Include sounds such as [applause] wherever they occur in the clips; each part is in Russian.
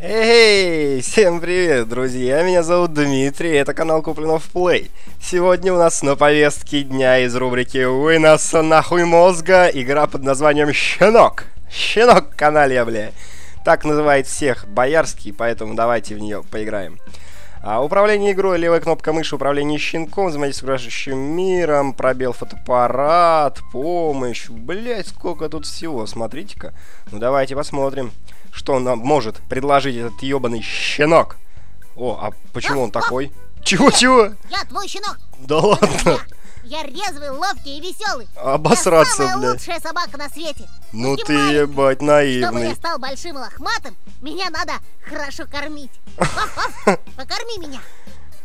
Эй, всем привет, друзья! Меня зовут Дмитрий, это канал Куплинов Плей. Сегодня у нас на повестке дня из рубрики «Выноса нахуй мозга» игра под названием «Щенок». Щенок каналья, бля. Так называет всех Боярский, поэтому давайте в нее поиграем. А, управление игрой, левая кнопка мыши, управление щенком, взаимодействие с окружающим миром, пробел фотоаппарат, помощь. Блять, сколько тут всего, смотрите-ка. Ну давайте посмотрим что нам может предложить этот ебаный щенок. О, а почему он такой? Чего-чего? Я твой щенок. Да ладно. Я, резвый, ловкий и веселый. Обосраться, я самая блядь. лучшая собака на свете. Ну ты, ебать, Чтобы я наивный. стал большим и лохматым, меня надо хорошо кормить. [laughs] Покорми меня.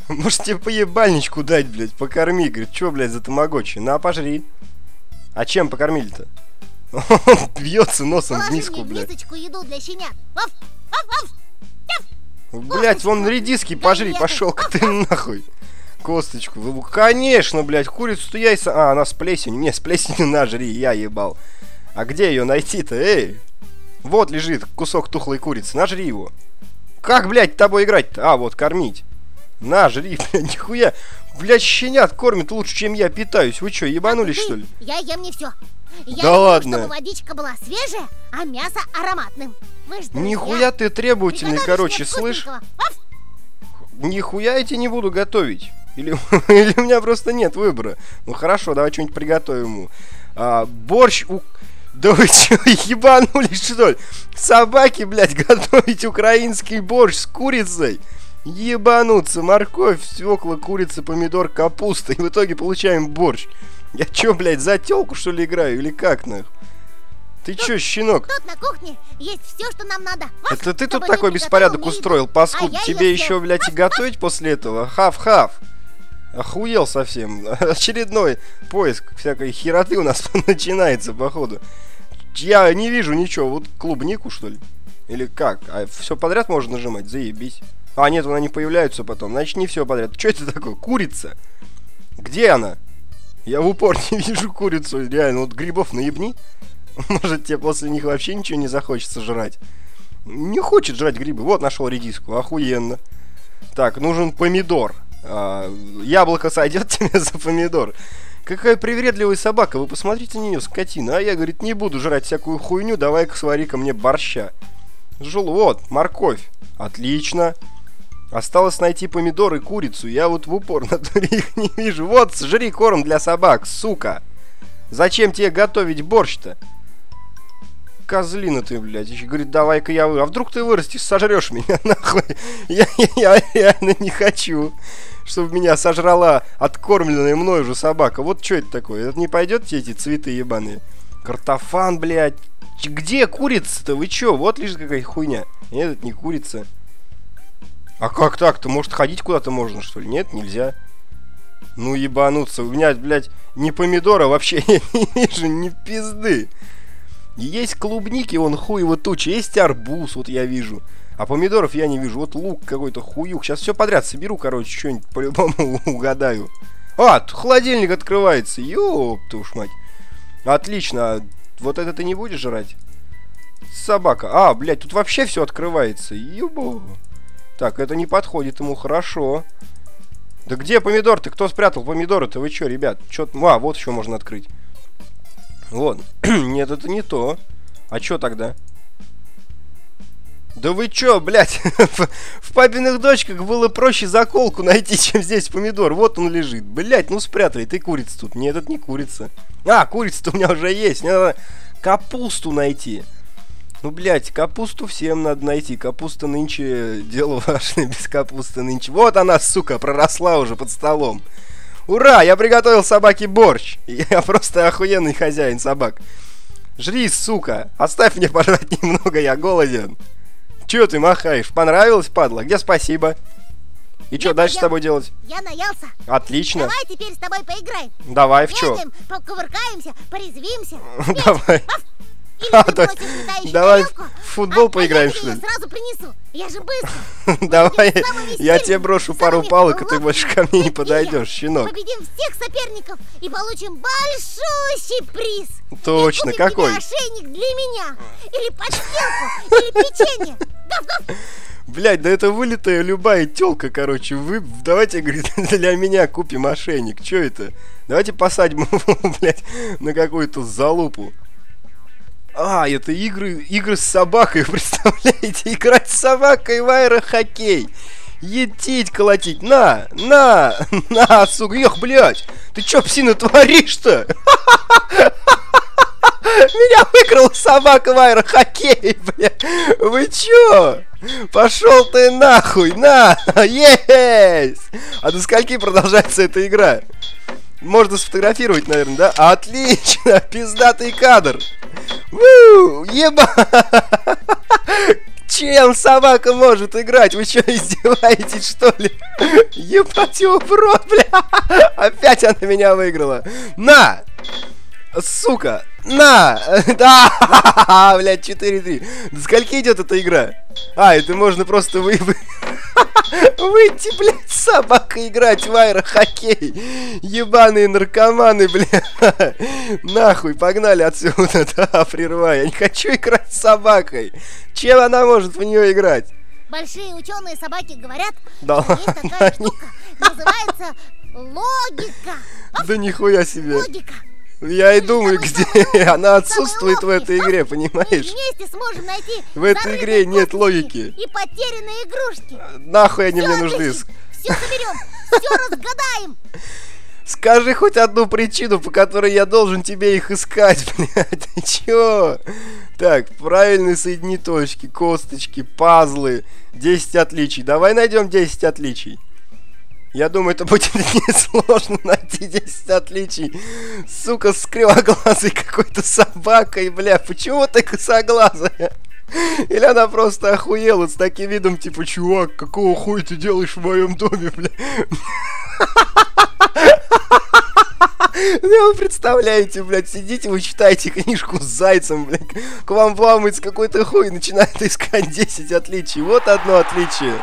Может тебе по ебальничку дать, блядь, покорми. Говорит, чё, блядь, за тамагочи? На, пожри. А чем покормили-то? Он [laughs] бьется носом в миску, блядь. еду для щенят. Блядь, вон редиски пожри, пошел-ка ты нахуй. Косточку. Конечно, блядь, курицу-то я и. А, она с плесенью. Не, с плесенью [laughs] на, жри, я ебал. А где ее найти-то, эй? Вот лежит кусок тухлой курицы, нажри его. Как, блядь, тобой играть-то? А, вот, кормить. На, жри, [laughs] блядь, нихуя. Блядь, щенят кормят лучше, чем я питаюсь. Вы что, ебанулись, Ты, что ли? Я ем не все. Я Да ладно. чтобы водичка была свежая, а мясо ароматным. Мы ж. Нихуя ты требовательный, короче, слышь? Нихуя я тебе не буду готовить. Или, [laughs] или у меня просто нет выбора. Ну хорошо, давай что-нибудь приготовим ему. А, борщ у... [laughs] Да вы чё, ебанулись что ли? Собаки, блядь, [laughs] готовить украинский борщ с курицей. Ебануться, морковь, свекла, курица, помидор, капуста. И в итоге получаем борщ. Я чё, блядь, за тёлку что ли играю? Или как нах? Ты чё, щенок? Тут на кухне есть все, что нам надо. Ваф, Это ты тут такой беспорядок устроил, паскуд. А Тебе еще, съем. блядь, и готовить после этого? Хав-хав. Охуел совсем. [laughs] Очередной поиск всякой хероты у нас [laughs] начинается, походу. Я не вижу ничего. Вот клубнику, что ли? Или как? А все подряд можно нажимать? Заебись. А, нет, она не появляется потом. Значит, не все подряд. Что это такое? Курица? Где она? Я в упор не вижу курицу. Реально, вот грибов наебни. Может, тебе после них вообще ничего не захочется жрать. Не хочет жрать грибы. Вот нашел редиску. Охуенно. Так, нужен помидор. А, яблоко сойдет [laughs] тебе за помидор. Какая привередливая собака. Вы посмотрите на нее, скотина. А я, говорит, не буду жрать всякую хуйню. Давай-ка свари-ка мне борща. Жул, вот, морковь. Отлично. Осталось найти помидор и курицу. Я вот в упор [laughs] на их не вижу. Вот, жри корм для собак, сука. Зачем тебе готовить борщ-то? Козлина ты, блядь. Еще говорит, давай-ка я. А вдруг ты вырастешь, сожрешь меня, [laughs] нахуй. Я, я, я реально не хочу, чтобы меня сожрала откормленная мной уже собака. Вот что это такое? Это не пойдет тебе эти цветы ебаные? Картофан, блядь. Где курица-то? Вы чё? Вот лежит какая хуйня. Нет, это не курица. А как так-то? Может, ходить куда-то можно, что ли? Нет, нельзя. Ну, ебануться. У меня, блядь, ни помидора вообще я [laughs] не вижу, ни пизды. Есть клубники, он хуй его туча. Есть арбуз, вот я вижу. А помидоров я не вижу. Вот лук какой-то хуюк. Сейчас все подряд соберу, короче, что-нибудь по-любому [laughs] угадаю. А, холодильник открывается. Ёб уж мать. Отлично. А Вот это ты не будешь жрать? Собака. А, блядь, тут вообще все открывается. Ёбу. Так, это не подходит ему хорошо. Да где помидор? Ты кто спрятал помидоры-то? Вы чё, ребят? Чё... А, вот еще можно открыть. Вот. [clears throat] Нет, это не то. А чё тогда? Да вы чё, блядь? [laughs] В папиных дочках было проще заколку найти, [laughs] чем здесь помидор. Вот он лежит. Блядь, ну спрятали. Ты курица тут. Нет, это не курица. А, курица-то у меня уже есть. Мне надо капусту найти. Ну, блядь, капусту всем надо найти. Капуста нынче дело важное, без капусты нынче. Вот она, сука, проросла уже под столом. Ура, я приготовил собаке борщ. Я просто охуенный хозяин собак. Жри, сука. Оставь мне пожрать [laughs] немного, я голоден. Чё ты махаешь? Понравилось, падла? Где спасибо? И что дальше я- с тобой делать? Я наелся. Отлично. Давай теперь с тобой поиграем. Давай, в чё? Едем, покувыркаемся, порезвимся. [laughs] Давай. А, ты то- бросишь летающую [laughs] давай в футбол а- поиграем, а что ли? сразу принесу. Я же быстро. [laughs] Давай, я тебе брошу пару палок, и ты больше ко мне не подойдешь, щенок. Победим всех соперников и получим большущий приз. Точно, какой? ошейник для меня. Или подстилку, или печенье. Блять, да это вылитая любая телка, короче. Вы давайте, говорит, [laughs] для меня купим ошейник. Че это? Давайте посадим его, блядь, на какую-то залупу. А, это игры, игры с собакой, [laughs] представляете? Играть с собакой в аэрохоккей. Етить, колотить. На, на, [laughs] на, сука. Эх, блядь. Ты чё, псина, творишь-то? [laughs] Меня выиграла собака в аэрохоккей, блядь. Вы чё? Пошел ты нахуй, на! Есть! А до скольки продолжается эта игра? Можно сфотографировать, наверное, да? Отлично! Пиздатый кадр! Ву! Еба! Чем собака может играть? Вы что, издеваетесь, что ли? Ебать его в рот, бля! Опять она меня выиграла! На! Сука! На! Да! Блядь, 4-3. До скольки идет эта игра? А, это можно просто вы... Выйти, блядь, собака играть в аэрохоккей. Ебаные наркоманы, блядь. Нахуй, погнали отсюда, да, прерывай. Я не хочу играть с собакой. Чем она может в нее играть? Большие ученые собаки говорят, Да что есть такая штука, называется логика. Да нихуя себе. Логика. Я и думаю, где [laughs] она отсутствует в этой игре, понимаешь? вместе сможем найти В этой игре нет логики. И потерянные игрушки. Нахуй они мне нужны? Все соберем, все разгадаем. Скажи хоть одну причину, по которой я должен тебе их искать, [laughs] блядь. Ты чё? Так, правильные соедини точки, косточки, пазлы, 10 отличий. Давай найдем 10 отличий. Я думаю, это будет [laughs] несложно найти 10 отличий. Сука, с кривоглазой какой-то собакой, бля. Почему ты косоглазая? Или она просто охуела с таким видом, типа, чувак, какого хуя ты делаешь в моем доме, бля? [laughs] Ну, вы представляете, блядь, сидите, вы читаете книжку с зайцем, блядь, к вам вламывается какой-то хуй начинает искать 10 отличий. Вот одно отличие.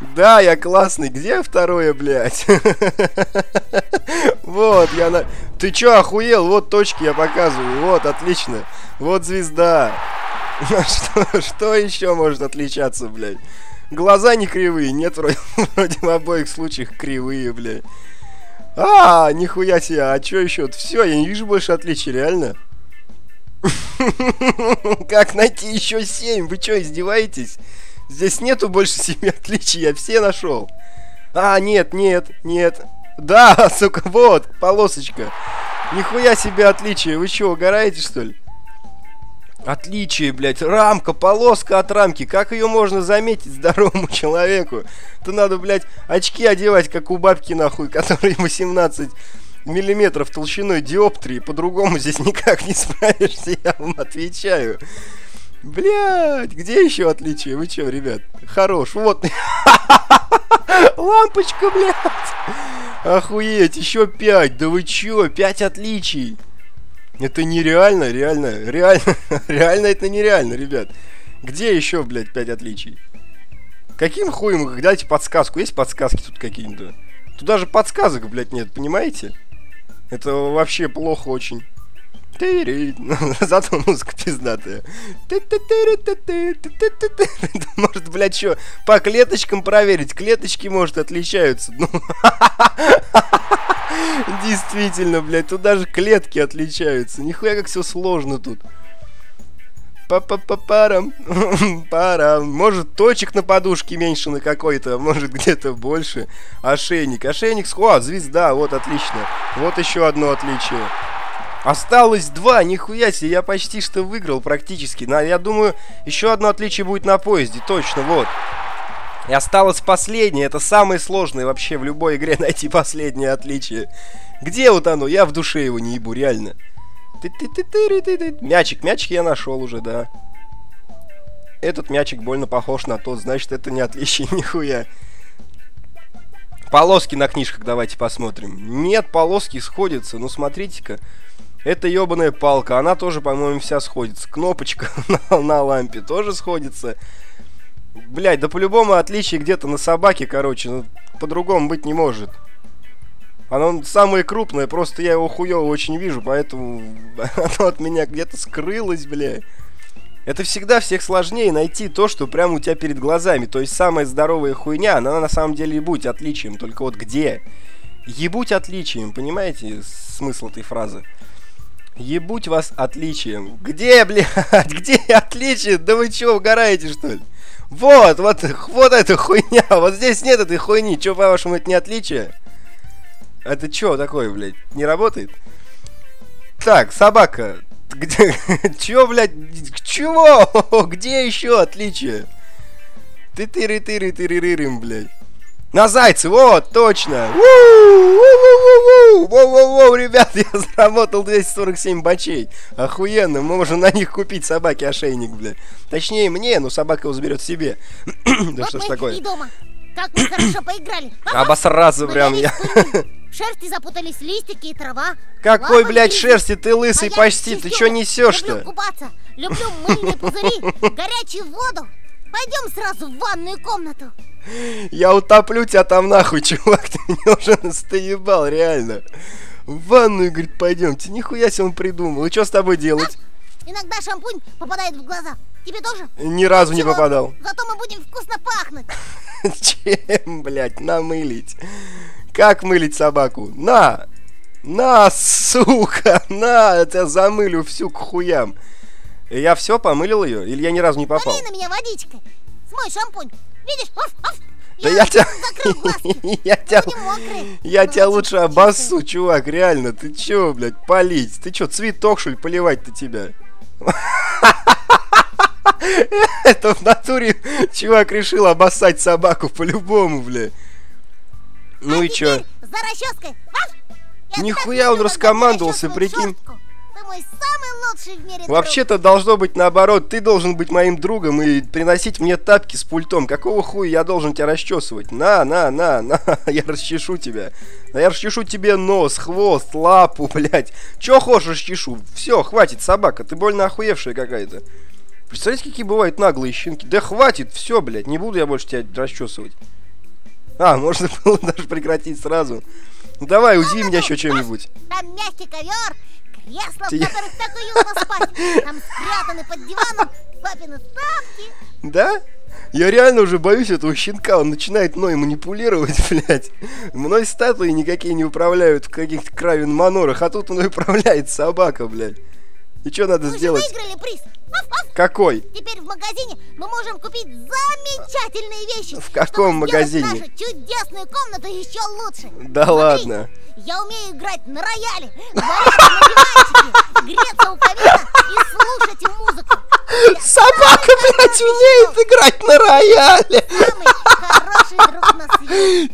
Да, я классный. Где второе, блядь? [laughs] Вот, я на... Ты чё, охуел? Вот точки я показываю. Вот, отлично. Вот звезда. [laughs] Что, что еще может отличаться, блядь? Глаза не кривые. Нет, вроде, [laughs] вроде в обоих случаях кривые, блядь. А, нихуя себе, а чё еще? Все, я не вижу больше отличий, реально. Как найти еще семь? Вы что, издеваетесь? Здесь нету больше семи отличий, я все нашел. А, нет, нет, нет. Да, [laughs] сука, вот, полосочка. Нихуя себе отличие. Вы что, угораете, что ли? Отличие, блядь, рамка, полоска от рамки. Как ее можно заметить здоровому [laughs] человеку? То надо, блядь, очки одевать, как у бабки, нахуй, [laughs] которые 18 миллиметров толщиной диоптрии. По-другому здесь никак не справишься, я вам отвечаю. Блядь, где еще отличие? Вы че, ребят? Хорош, вот. [laughs] Лампочка, блядь. Охуеть, еще пять. Да вы че, пять отличий. Это нереально, реально, реально, [laughs] реально это нереально, ребят. Где еще, блядь, пять отличий? Каким хуем? Дайте подсказку. Есть подсказки тут какие-то? Тут даже подсказок, блядь, нет, понимаете? Это вообще плохо очень. [laughs] Зато музыка пиздатая. Может, блядь, что, по клеточкам проверить? Клеточки, может, отличаются. Ну, [laughs] Действительно, блядь, тут даже клетки отличаются. Нихуя как все сложно тут. Па-па-па-парам. [laughs] Парам. Может, точек на подушке меньше на какой-то, может, где-то больше. Ошейник. Ошейник, о, звезда, вот отлично. Вот еще одно отличие. Осталось два, нихуя себе, я почти что выиграл практически. На, я думаю, еще одно отличие будет на поезде, точно, вот. И осталось последнее, это самое сложное вообще в любой игре [laughs] найти последнее отличие. Где вот оно? Я в душе его не ебу, реально. Мячик, мячик я нашел уже, да. Этот мячик больно похож на тот, значит это не отличие [laughs] нихуя. Полоски на книжках давайте посмотрим. Нет, полоски сходятся, ну смотрите-ка. Это ебаная палка, она тоже, по-моему, вся сходится. Кнопочка [laughs] на, на лампе тоже сходится. Блять, да по-любому отличие где-то на собаке, короче, ну, по-другому быть не может. Оно самое крупное, просто я его хуёво очень вижу, поэтому [laughs] оно от меня где-то скрылось, бля. Это всегда всех сложнее найти то, что прямо у тебя перед глазами. То есть самая здоровая хуйня, она на самом деле и будет отличием. Только вот где? Ебуть отличием, понимаете смысл этой фразы? Ебуть вас отличием. Где, блядь, [laughs] где отличие? Да вы чё, угораете, что ли? Вот, вот, вот эта хуйня. Вот здесь нет этой хуйни. Чё, по-вашему, это не отличие? Это чё такое, блядь? Не работает? Так, собака. Где? [laughs] Чё, блядь? Чего? [laughs] Где еще отличие? ты тыры тыры тыры рырым блядь. На зайце, вот, точно. Воу-воу-воу, ребят, [laughs] я заработал 247 бачей. Охуенно, мы можем на них купить собаке ошейник, бля. Точнее, мне, но собака его заберет себе. [clears throat] да что ж такое? Как мы хорошо поиграли. [clears throat] Обосраться прям я. [laughs] В шерсти запутались листики и трава. Какой, блядь, шерсти? Ты лысый почти. Ты что несешь-то? Люблю купаться. Люблю мыльные пузыри, [laughs] горячую воду. Пойдем сразу в ванную комнату. Я утоплю тебя там нахуй, [laughs] чувак, ты меня уже настоебал, реально. В ванную, говорит, пойдемте. Нихуя себе он придумал. И что с тобой делать? А? Иногда шампунь попадает в глаза. Тебе тоже? Ни разу Ничего, не попадал. Зато мы будем вкусно пахнуть. [laughs] Чем, блядь, намылить? Как мылить собаку? На! На, сука! [laughs] На! Я тебя замылю всю к хуям. Я все помылил ее? Или я ни разу не попал? Полей на меня водичкой. Смой шампунь. Видишь? Оф, оф. Да я, я тебя... [laughs] я тебя... Я тебя лучше обоссу, чувак, реально. Ты чё, блядь, полить? Ты чё, цветок, что ли, поливать-то тебя? [laughs] Это в натуре чувак решил обоссать собаку по-любому, бля. Ну а и чё? За расческой. Нихуя он раскомандовался, прикинь. Ты мой самый лучший в мире Вообще-то должно быть наоборот. Ты должен быть моим другом и приносить мне тапки с пультом. Какого хуя я должен тебя расчесывать? На, на, на, на, [laughs] я расчешу тебя. Я расчешу тебе нос, хвост, лапу, блядь. Чё хочешь расчешу? Все, хватит, собака, ты больно охуевшая какая-то. Представляете, какие бывают наглые щенки? Да хватит, все, блядь, не буду я больше тебя расчесывать. А, [laughs] можно было даже прекратить сразу. Ну давай, узи меня еще чем-нибудь. Там мягкий ковер, кресла, в которых так уютно спать. Там спрятаны под диваном папины тапки. Да? Я реально уже боюсь этого щенка, он начинает мной манипулировать, [laughs] блядь. Мной статуи никакие не управляют в каких-то кравин манорах, а тут мной управляет собака, блядь. И что надо Мы сделать? Же выиграли приз. Какой? Теперь в магазине мы можем купить замечательные вещи. В каком магазине? нашу чудесную комнату еще лучше. Да Смотри, ладно. Я умею играть на рояле, валяться на диванчике, греться у камина и слушать музыку. Собака, блядь, умеет играть на рояле.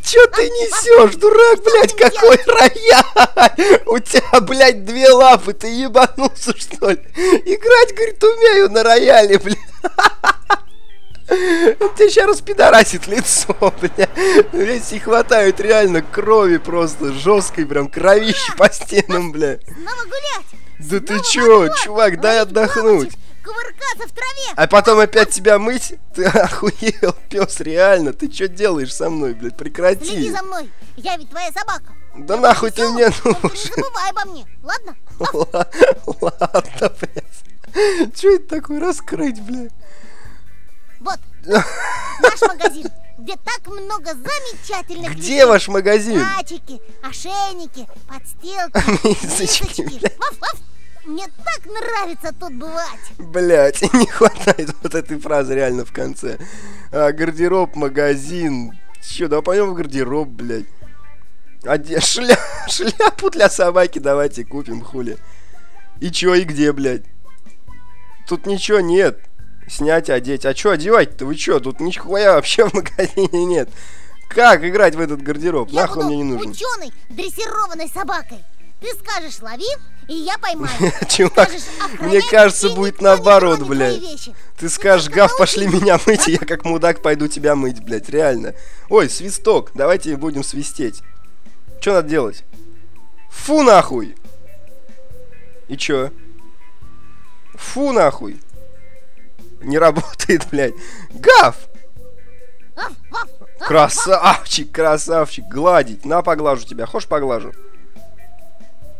Чё ты несешь, дурак, блядь, какой рояль? У тебя, блядь, две лапы, ты ебанулся, что ли? Играть, говорит, умею на рояле, блядь. Он тебе сейчас распидорасит лицо, бля. Весь не хватает реально крови просто, жесткой прям кровищи по стенам, бля. Снова гулять. Да ты чё, чувак, дай отдохнуть. Кувыркаться в траве. А потом опять тебя мыть? Ты охуел, пес, реально. Ты что делаешь со мной, блядь? Прекрати. Следи за мной. Я ведь твоя собака. Да нахуй ты мне нужен. Не забывай обо мне, ладно? Ладно, блядь. [laughs] Что это такое раскрыть, блядь? Вот, [laughs] наш магазин, где так много замечательных Где вещей. ваш магазин? Мячики, ошейники, подстилки, [laughs] мисочки. Мне так нравится тут бывать. Блять, не хватает вот этой фразы реально в конце. А, гардероб, магазин. Че, да пойдем в гардероб, блядь. Где шля... шляпу для собаки давайте купим, хули. И чё, и где, блядь? Тут ничего нет. Снять, одеть. А чё одевать-то? Вы чё? Тут нихуя вообще в магазине нет. Как играть в этот гардероб? Я Нахуй мне не нужен. ученый, дрессированной собакой. Ты скажешь «лови», и я поймаю. [laughs] Чувак, мне кажется, будет наоборот, блядь. Ты скажешь «гав, пошли меня мыть», и [laughs] я как мудак пойду тебя мыть, блядь, реально. Ой, свисток, давайте будем свистеть. Что надо делать? Фу нахуй! И чё? Фу нахуй! Не работает, блядь. Гав! Красавчик, красавчик. Гладить. На, поглажу тебя. Хочешь поглажу?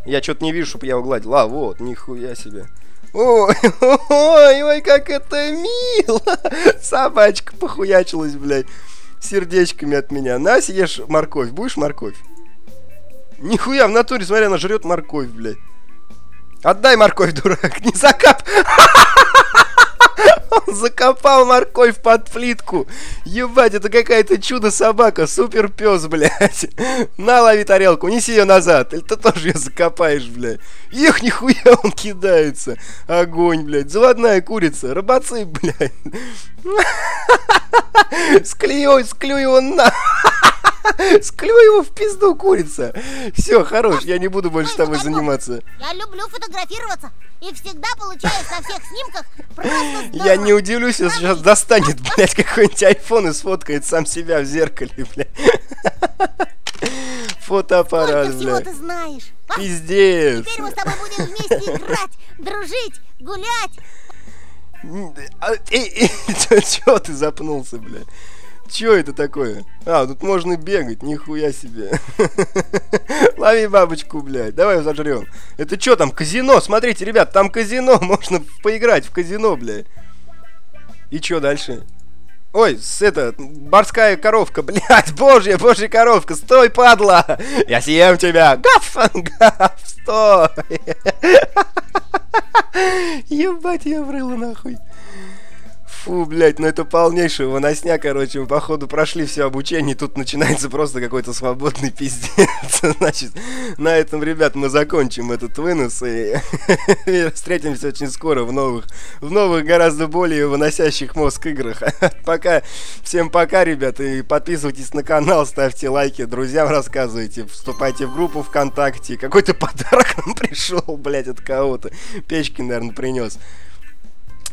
Я что-то не вижу, чтобы я его гладил. А, вот, нихуя себе. Ой, ой, ой, как это мило. Собачка похуячилась, блядь. Сердечками от меня. На, съешь морковь. Будешь морковь? Нихуя, в натуре, смотри, она жрет морковь, блядь. Отдай морковь, дурак, [laughs] не закап. [laughs] Он закопал морковь под плитку. Ебать, это какая-то чудо-собака, супер пес, блядь. [laughs] На, лови тарелку, неси ее назад. Или ты тоже ее закопаешь, блядь. Их нихуя он кидается. Огонь, блядь. Заводная курица. Рыбацы, блядь. Склею, склю его на... [laughs] Склю его в пизду, курица. Все, хорош, я не буду больше тобой заниматься. Я люблю фотографироваться и всегда получаюсь на всех снимках просто здорово. Я не удивлюсь, если сейчас достанет, блядь, какой-нибудь айфон и сфоткает сам себя в зеркале, блядь. [laughs] Фотоаппарат, Сколько всего блядь. ты знаешь. А, Пиздец. Теперь мы с тобой будем вместе играть, дружить, гулять. А, э, э, [laughs] Чё ты запнулся, бля? Чё это такое? А, тут можно бегать, нихуя себе. [laughs] Лови бабочку, блядь, давай зажрем. Это чё там, казино? Смотрите, ребят, там казино, [laughs] можно поиграть в казино, блядь. И чё дальше? Ой, с это, морская коровка, [laughs] блядь, божья, божья коровка, стой, падла! Я съем тебя! Гав, гав, стой! Ебать, я врыла нахуй. Фу, блядь, ну это полнейшая выносня, короче, мы походу прошли все обучение, тут начинается просто какой-то свободный пиздец. [laughs] Значит, на этом, ребят, мы закончим этот вынос и, [laughs] встретимся очень скоро в новых, в новых гораздо более выносящих мозг играх. [laughs] пока, всем пока, ребят, и подписывайтесь на канал, ставьте лайки, друзьям рассказывайте, вступайте в группу ВКонтакте. Какой-то подарок нам пришел, блядь, от кого-то. Печки, наверное, принес.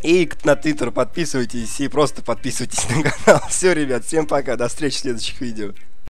И на Твиттер подписывайтесь и просто подписывайтесь на канал. [laughs] Все, ребят, всем пока, до встречи в следующих видео.